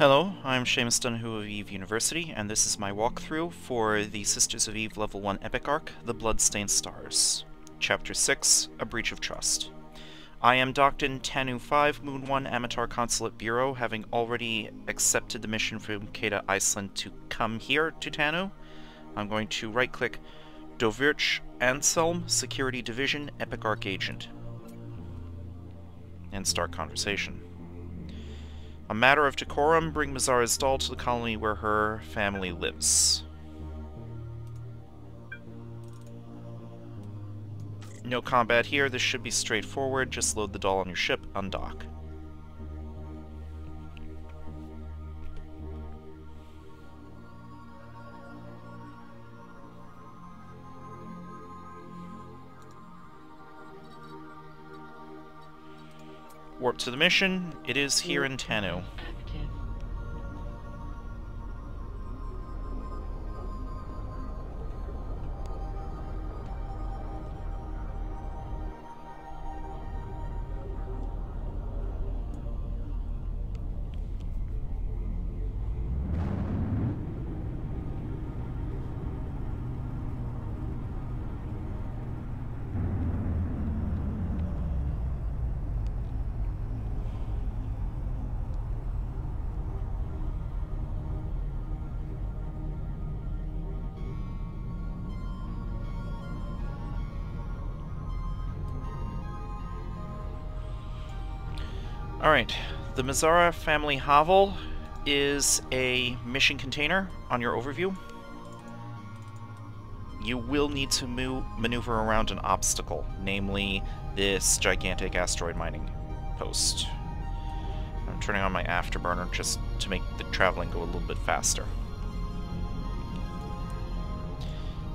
Hello, I'm Seamus Donohue of Eve University, and this is my walkthrough for the Sisters of Eve Level 1 Epic Arc, The Bloodstained Stars. Chapter 6, A Breach of Trust. I am docked in Tanoo 5, Moon 1 Ammatar Consulate Bureau, having already accepted the mission from Keda Iceland to come here to Tanoo. I'm going to right-click Dovirch Anselm, Security Division, Epic Arc Agent, and start conversation. A matter of decorum, bring Mazara's doll to the colony where her family lives. No combat here, this should be straightforward, just load the doll on your ship, undock. Warp to the mission, it is here in Tanoo. Alright, the Mazara family hovel is a mission container on your overview. You will need to move, maneuver around an obstacle, namely this gigantic asteroid mining post. I'm turning on my afterburner just to make the traveling go a little bit faster.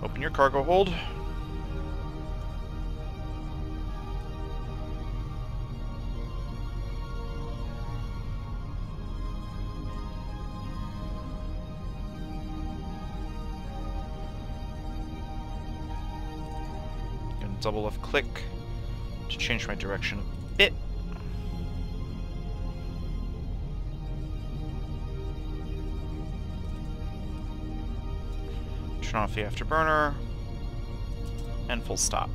Open your cargo hold. Double left click to change my direction a bit. Turn off the afterburner and full stop.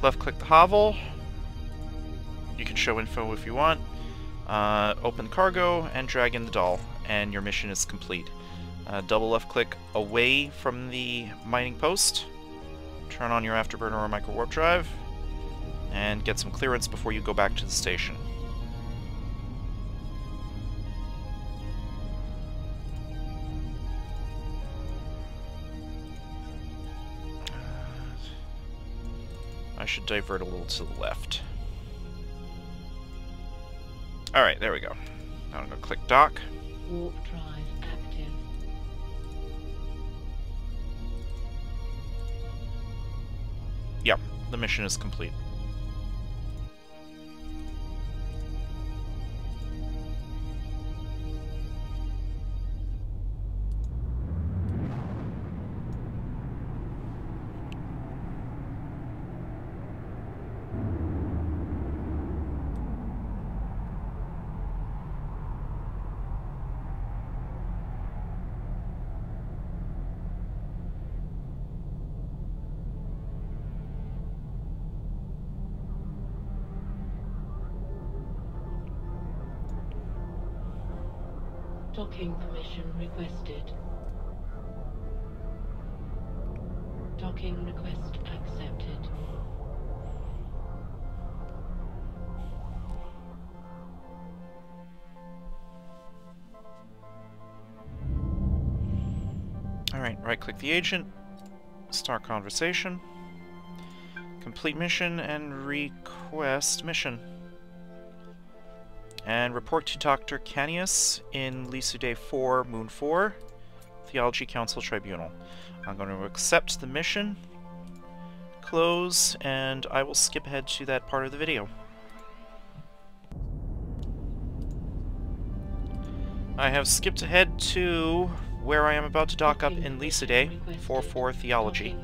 Left click the hovel. You can show info if you want. Uh, open cargo and drag in the doll, and your mission is complete. Uh, double left click away from the mining post, turn on your afterburner or micro warp drive, and get some clearance before you go back to the station. I should divert a little to the left. Alright, there we go. Now I'm going to click dock. Warp drive Yep, the mission is complete. Docking permission requested. Docking request accepted. Alright, right click the agent, start conversation, complete mission, and request mission. And report to Dr. Canius in Lisudeh 4, Moon 4, Theology Council Tribunal. I'm going to accept the mission, close, and I will skip ahead to that part of the video. I have skipped ahead to where I am about to dock up in Lisudeh, 4-4 Theology.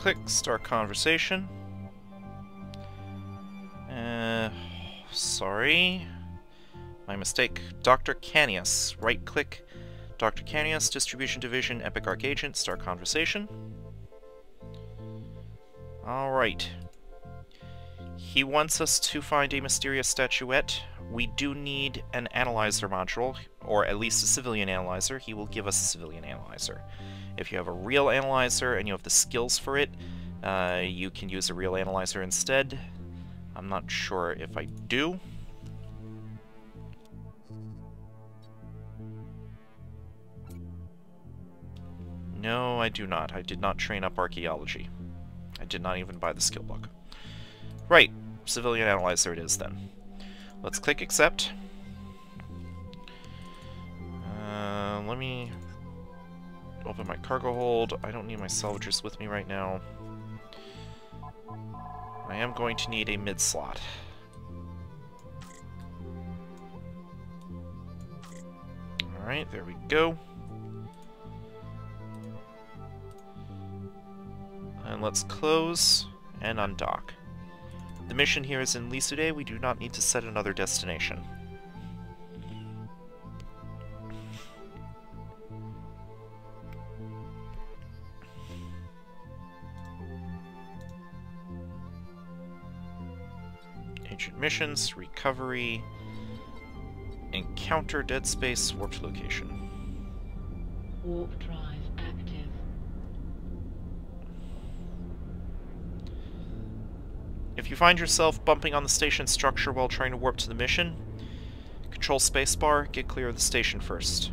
Click, start conversation. Uh, sorry. My mistake. Dr. Canius. Right click, Dr. Canius, Distribution Division, Epic Arc Agent, start conversation. Alright. He wants us to find a mysterious statuette. We do need an analyzer module, or at least a civilian analyzer. He will give us a civilian analyzer. If you have a real analyzer and you have the skills for it, uh, you can use a real analyzer instead. I'm not sure if I do. No, I do not. I did not train up archaeology. I did not even buy the skill book. Right, civilian analyzer it is then. Let's click accept. Uh, let me open my cargo hold. I don't need my salvagers with me right now. I am going to need a mid slot. Alright, there we go. And let's close and undock. The mission here is in Lisudeh. We do not need to set another destination. Ancient missions, recovery, encounter dead space, warped location. Warp drive active. If you find yourself bumping on the station structure while trying to warp to the mission, control spacebar, get clear of the station first.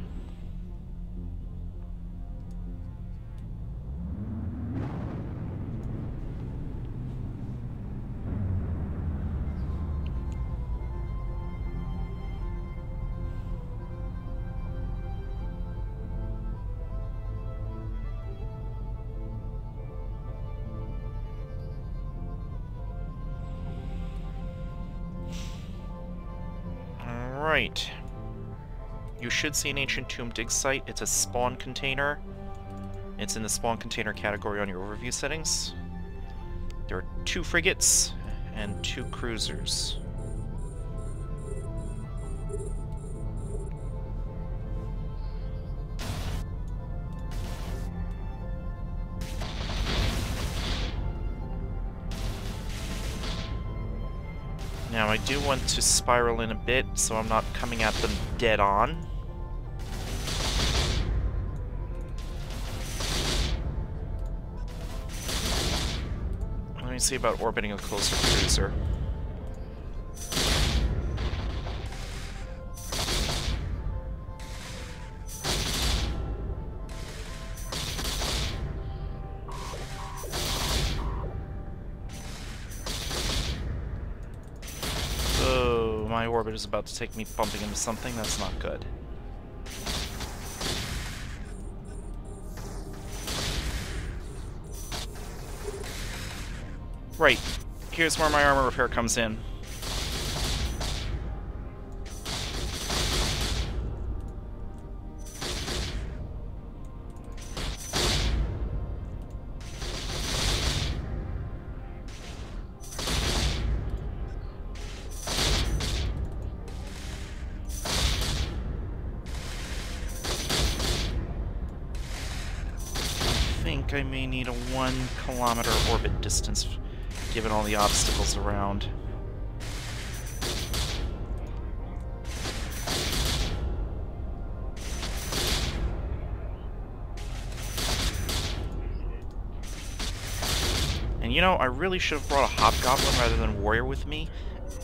Alright. You should see an Ancient Tomb dig site. It's a spawn container. It's in the spawn container category on your overview settings. There are two frigates and two cruisers. Do want to spiral in a bit so I'm not coming at them dead on. Let me see about orbiting a closer cruiser. Is about to take me bumping into something. That's not good. Right. Here's where my armor repair comes in. I may need a one kilometer orbit distance given all the obstacles around. And you know, I really should have brought a Hobgoblin rather than Warrior with me.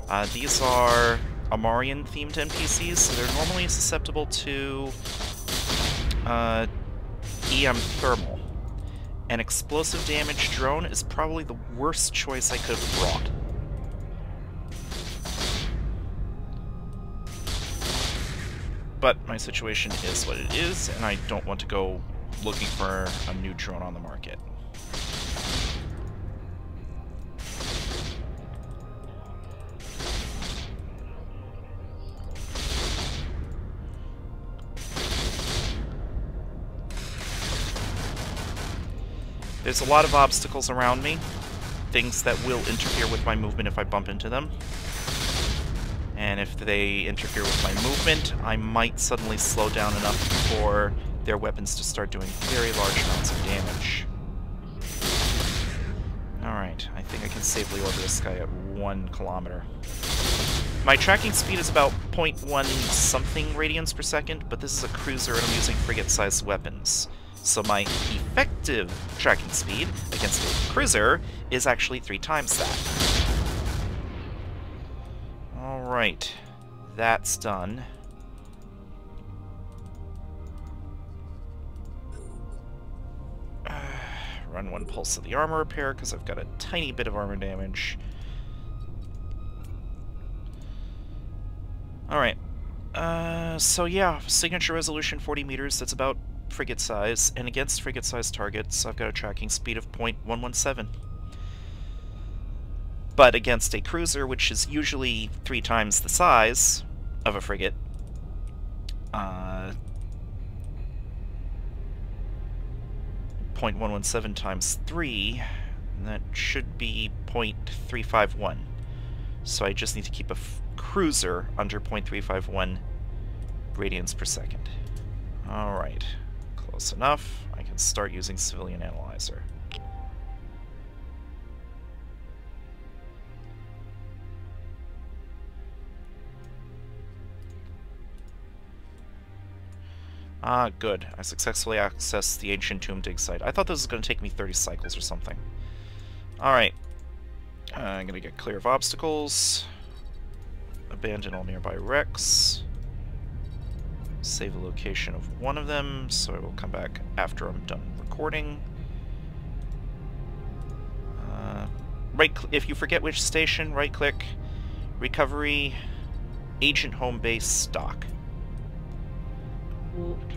Uh, these are Amarian-themed NPCs, so they're normally susceptible to uh, EM Thermal. An explosive damage drone is probably the worst choice I could have brought. But my situation is what it is, and I don't want to go looking for a new drone on the market. There's a lot of obstacles around me, things that will interfere with my movement if I bump into them. And if they interfere with my movement, I might suddenly slow down enough for their weapons to start doing very large amounts of damage. Alright, I think I can safely orbit this guy at one kilometer. My tracking speed is about 0.1 something radians per second, but this is a cruiser and I'm using frigate-sized weapons. So my effective tracking speed against a cruiser is actually three times that. Alright, that's done. run one pulse of the armor repair because I've got a tiny bit of armor damage. Alright. Uh, so yeah, signature resolution 40 meters, that's about frigate size, and against frigate size targets, I've got a tracking speed of 0.117. But against a cruiser, which is usually three times the size of a frigate, uh, 0.117 times 3, that should be 0.351. So I just need to keep a cruiser under 0.351 radians per second. Alright, close enough. I can start using Civilian Analyzer. Ah, good. I successfully accessed the Ancient Tomb dig site. I thought this was going to take me 30 cycles or something. Alright. I'm going to get clear of obstacles. Abandon all nearby wrecks. Save a location of one of them, so I will come back after I'm done recording. Uh, right, if you forget which station, right-click, Recovery, Agent Home Base, Stock. Warp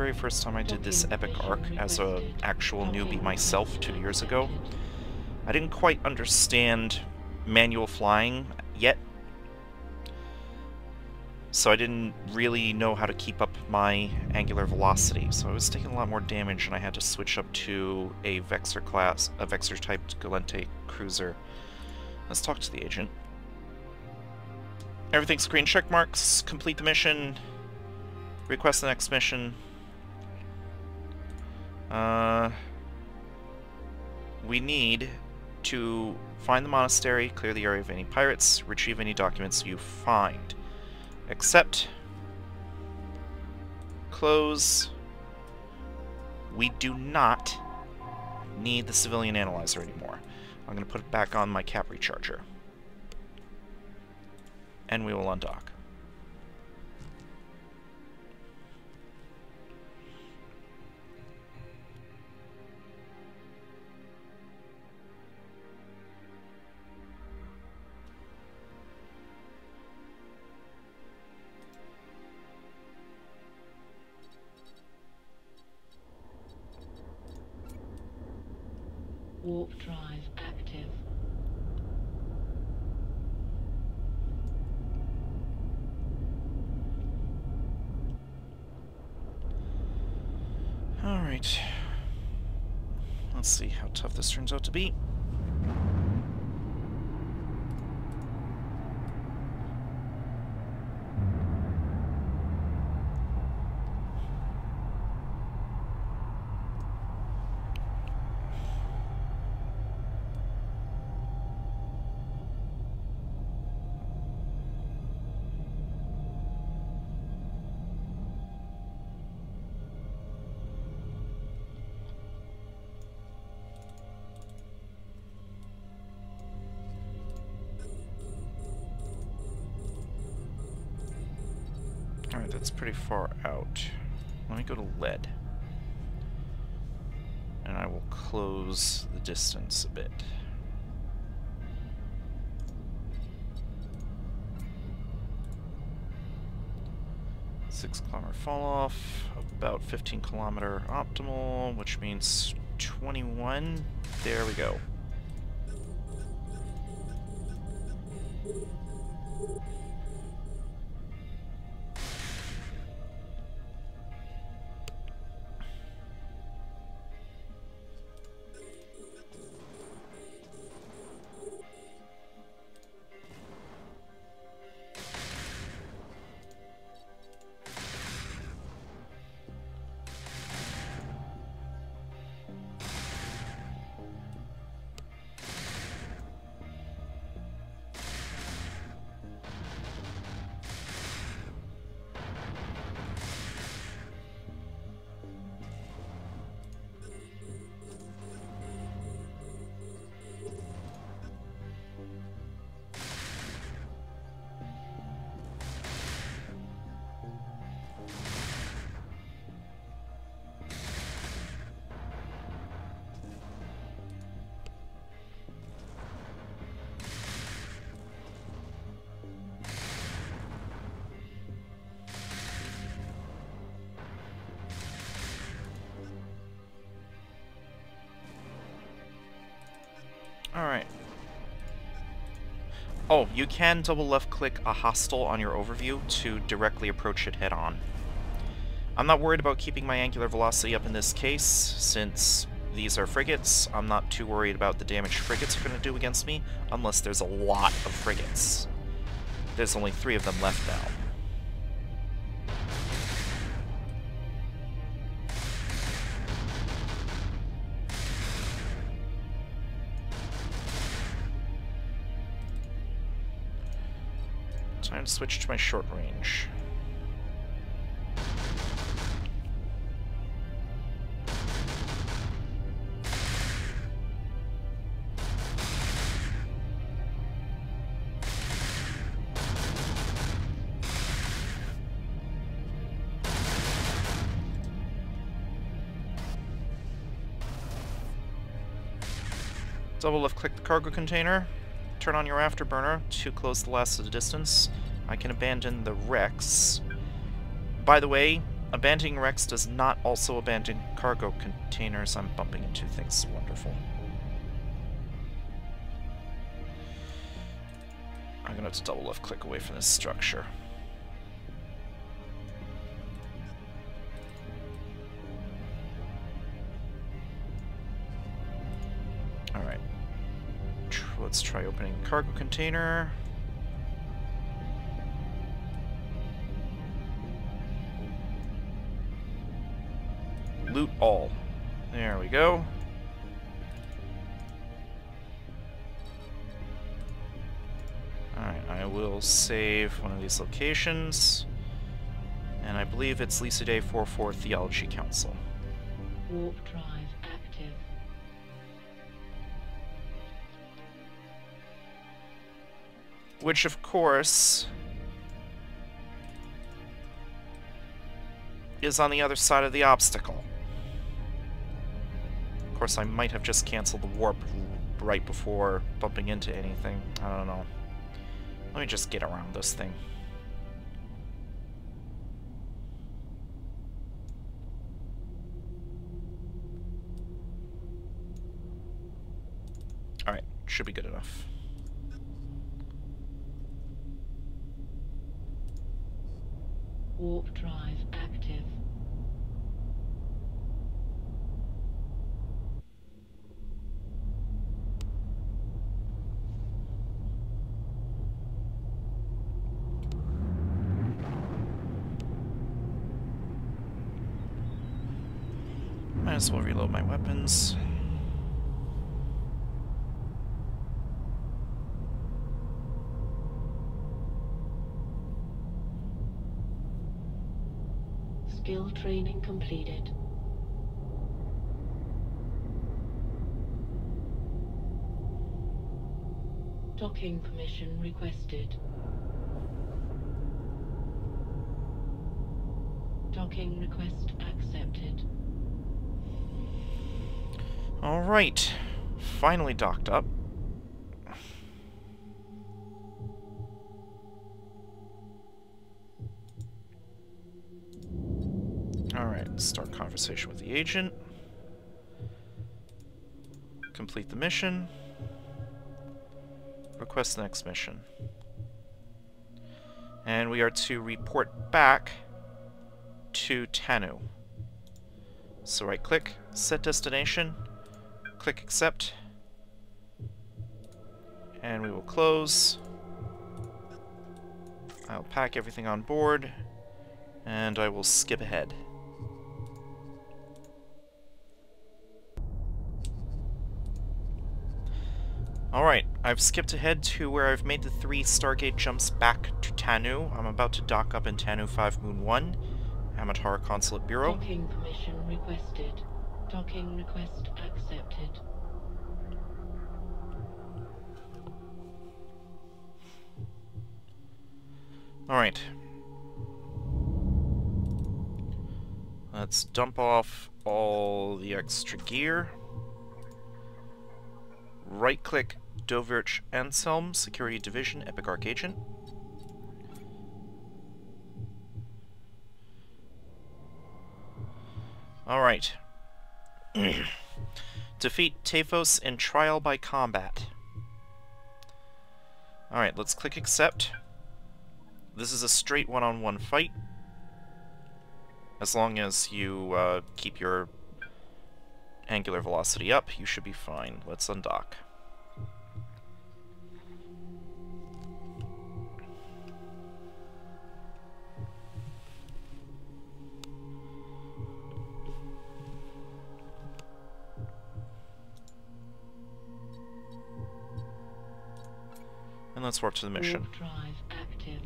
very first time I did this epic arc as a actual newbie myself two years ago, I didn't quite understand manual flying yet. So I didn't really know how to keep up my angular velocity, so I was taking a lot more damage and I had to switch up to a Vexor class, a Vexor typed Gallente cruiser. Let's talk to the agent. Everything's green check marks, complete the mission, Request the next mission. Uh, we need to find the monastery, clear the area of any pirates, retrieve any documents you find. Except... Close... We do not need the civilian analyzer anymore. I'm going to put it back on my cap recharger. And we will undock. Tough this turns out to be. That's pretty far out. let me go to lead. And I will close the distance a bit. Six kilometer fall off, about 15 kilometer optimal, which means 21. There we go. Alright. Oh, you can double left click a hostile on your overview to directly approach it head on. I'm not worried about keeping my angular velocity up in this case, since these are frigates. I'm not too worried about the damage frigates are going to do against me, unless there's a lot of frigates. There's only three of them left now. Time to switch to my short range. Double left click the cargo container, turn on your afterburner to close the last of the distance. I can abandon the wrecks. By the way, abandoning wrecks does not also abandon cargo containers. I'm bumping into things. Wonderful. I'm gonna have to double left click away from this structure. Alright. Let's try opening cargo container. Loot all. There we go. Alright, I will save one of these locations. And I believe it's Lisudeh 44 Theology Council. Warp drive active. Which, of course, is on the other side of the obstacle. Course, I might have just canceled the warp right before bumping into anything. I don't know. Let me just get around this thing. Alright, should be good enough. Warp drive active. Might as well reload my weapons. Skill training completed. Docking permission requested. Docking request accepted. Alright. Finally docked up. Alright, start conversation with the agent. Complete the mission. Request the next mission. And we are to report back to Tanoo. So right click, set destination, click accept, and we will close. I'll pack everything on board, and I will skip ahead. Alright, I've skipped ahead to where I've made the three Stargate jumps back to Tanoo. I'm about to dock up in Tanoo 5 Moon 1, Amatara Consulate Bureau. Docking permission requested. Docking request accepted. Alright. Let's dump off all the extra gear. Right-click Dovirch Anselm, Security Division, Epic Arc Agent. Alright. Defeat Taphos in Trial by Combat. Alright, let's click Accept. This is a straight one-on-one -on -one fight. As long as you uh, keep your angular velocity up, you should be fine. Let's undock. Let's to the mission. Warp drive active.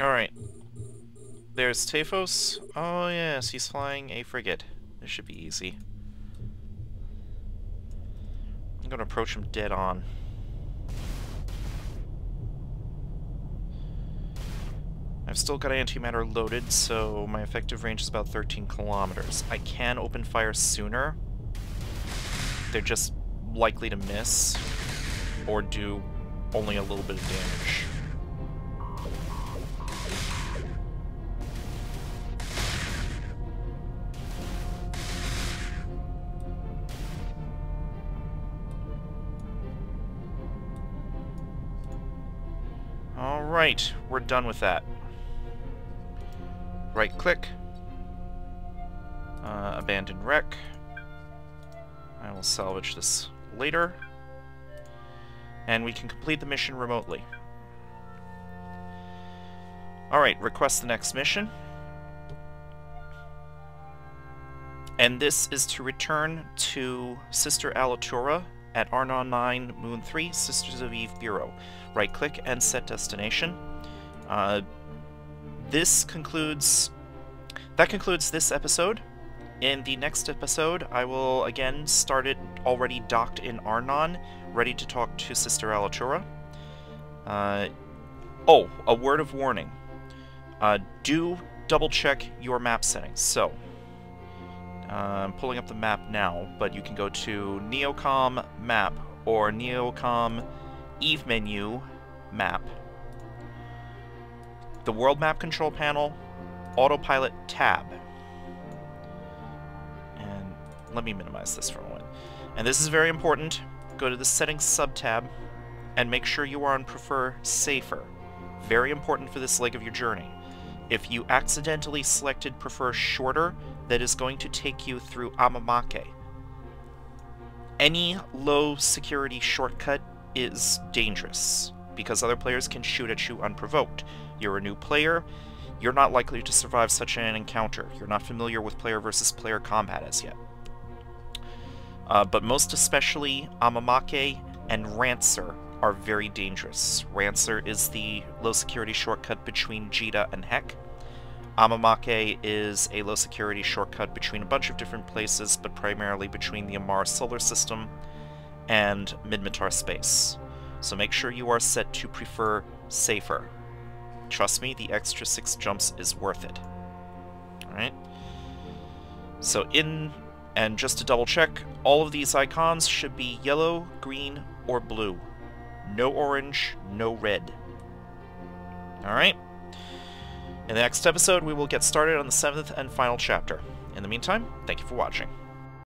Alright. There's Taphos. Oh yes, he's flying a frigate. This should be easy. I'm gonna approach him dead on. I've still got antimatter loaded, so my effective range is about 13 kilometers. I can open fire sooner. They're just likely to miss, or do only a little bit of damage. Alright, we're done with that. Right click. Uh, abandon wreck. I will salvage this later. And we can complete the mission remotely. Alright, request the next mission. And this is to return to Sister Alitura at Arnon 9, Moon 3, Sisters of Eve Bureau. Right click and set destination. Uh, this concludes. That concludes this episode. In the next episode, I will again start it already docked in Arnon, ready to talk to Sister Alitura. Uh, oh, a word of warning. Uh, do double check your map settings. So, I'm pulling up the map now, but you can go to Neocom Map or Neocom Eve Menu Map. The World Map Control Panel, Autopilot Tab. And let me minimize this for a moment. And this is very important. Go to the Settings sub-tab and make sure you are on Prefer Safer. Very important for this leg of your journey. If you accidentally selected prefer shorter, that is going to take you through Amamake. Any low security shortcut is dangerous, because other players can shoot at you unprovoked. You're a new player, you're not likely to survive such an encounter. You're not familiar with player versus player combat as yet. Uh, but most especially, Amamake and Rancer are very dangerous. Rancer is the low security shortcut between Jita and Hek. Amamake is a low security shortcut between a bunch of different places, but primarily between the Amara solar system and Minmatar space. So make sure you are set to prefer safer. Trust me, the extra six jumps is worth it. Alright? So in, and just to double check, all of these icons should be yellow, green, or blue. No orange, no red. Alright? In the next episode, we will get started on the seventh and final chapter. In the meantime, thank you for watching.